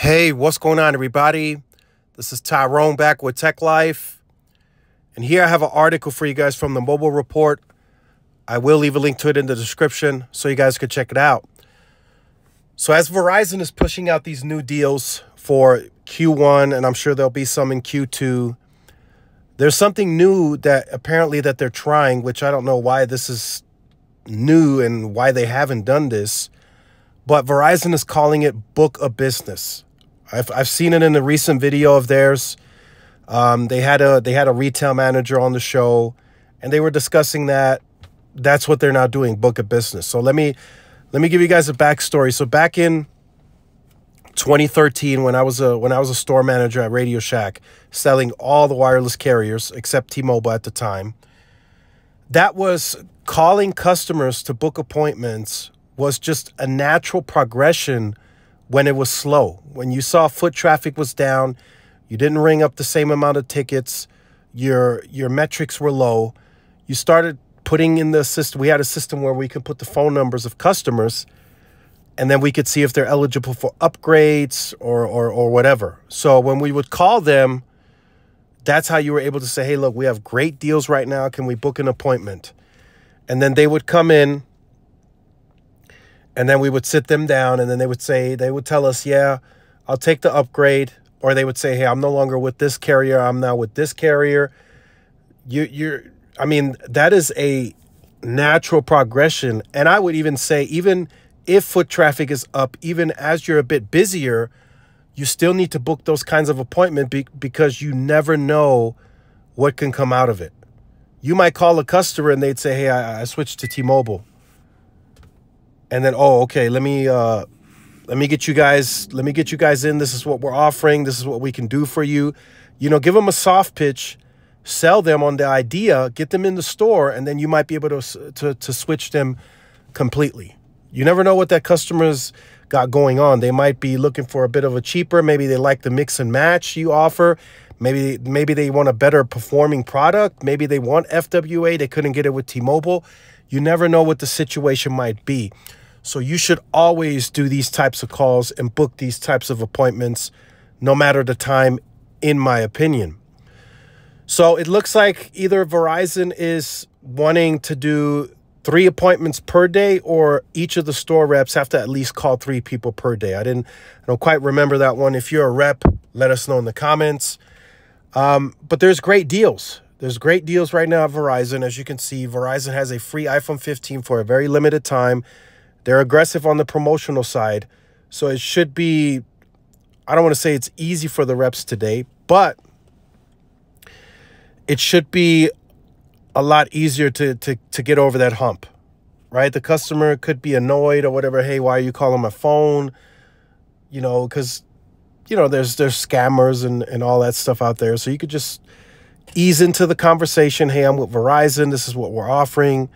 Hey, what's going on, everybody? This is Tyrone back with Tech Life. And here I have an article for you guys from the Mobile Report. I will leave a link to it in the description so you guys can check it out. So, as Verizon is pushing out these new deals for Q1, and I'm sure there'll be some in Q2, there's something new that apparently that they're trying, which I don't know why this is new and why they haven't done this. But Verizon is calling it book a business. I've I've seen it in a recent video of theirs. Um, they had a they had a retail manager on the show, and they were discussing that. That's what they're now doing, book a business. So let me let me give you guys a backstory. So back in 2013, when I was a when I was a store manager at Radio Shack, selling all the wireless carriers except T-Mobile at the time, that was calling customers to book appointments was just a natural progression when it was slow. When you saw foot traffic was down, you didn't ring up the same amount of tickets, your your metrics were low, you started putting in the system. We had a system where we could put the phone numbers of customers and then we could see if they're eligible for upgrades or or or whatever. So when we would call them, that's how you were able to say, "Hey, look, we have great deals right now. Can we book an appointment?" And then they would come in and then we would sit them down and then they would say they would tell us yeah i'll take the upgrade. Or they would say hey i'm no longer with this carrier. I'm now with this carrier. You you're i mean that is a natural progression. And i would even say even if foot traffic is up even as you're a bit busier you still need to book those kinds of appointment be- because you never know what can come out of it. You might call a customer and they'd say hey i, I switched to t-mobile and then oh okay let me uh let me get you guys let me get you guys in. This is what we're offering. This is what we can do for you. You know give them a soft pitch sell them on the idea get them in the store and then you might be able to to, to switch them completely. You never know what that customer's got going on. They might be looking for a bit of a cheaper maybe they like the mix and match you offer maybe maybe they want a better performing product maybe they want fwa they couldn't get it with t-mobile you never know what the situation might be so you should always do these types of calls and book these types of appointments, no matter the time, in my opinion. So it looks like either Verizon is wanting to do three appointments per day or each of the store reps have to at least call three people per day. I didn't I don't quite remember that one. If you're a rep, let us know in the comments. Um, but there's great deals. There's great deals right now at Verizon. As you can see, Verizon has a free iPhone 15 for a very limited time. They're aggressive on the promotional side. So it should be, I don't want to say it's easy for the reps today, but it should be a lot easier to, to, to get over that hump, right? The customer could be annoyed or whatever. Hey, why are you calling my phone? You know, because, you know, there's, there's scammers and, and all that stuff out there. So you could just ease into the conversation. Hey, I'm with Verizon. This is what we're offering.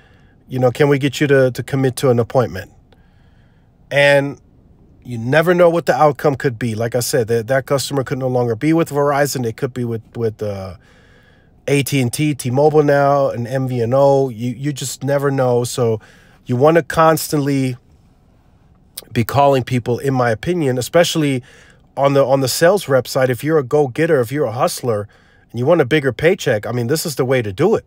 You know, can we get you to, to commit to an appointment? And you never know what the outcome could be. Like I said, that, that customer could no longer be with Verizon. It could be with with uh, AT&T, T-Mobile now, and MVNO. You you just never know. So you want to constantly be calling people, in my opinion, especially on the on the sales rep side. If you're a go getter, if you're a hustler, and you want a bigger paycheck, I mean, this is the way to do it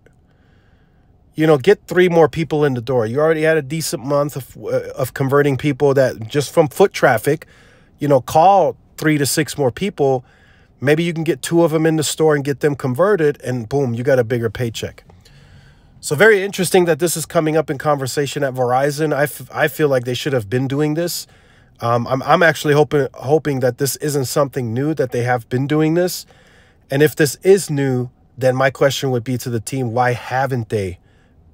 you know, get three more people in the door. You already had a decent month of, uh, of converting people that just from foot traffic, you know, call three to six more people. Maybe you can get two of them in the store and get them converted, and boom, you got a bigger paycheck. So, very interesting that this is coming up in conversation at Verizon. I, I feel like they should have been doing this. Um, I'm, I'm actually hoping, hoping that this isn't something new, that they have been doing this. And if this is new, then my question would be to the team why haven't they?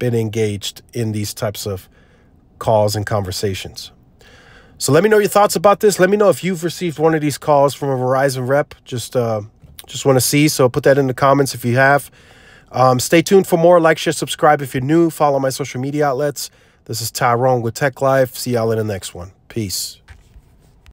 been engaged in these types of calls and conversations. So let me know your thoughts about this. Let me know if you've received one of these calls from a Verizon rep. Just uh, just want to see. So put that in the comments if you have. Um, stay tuned for more. Like, share, subscribe if you're new. Follow my social media outlets. This is Tyrone with Tech Life. See y'all in the next one. Peace.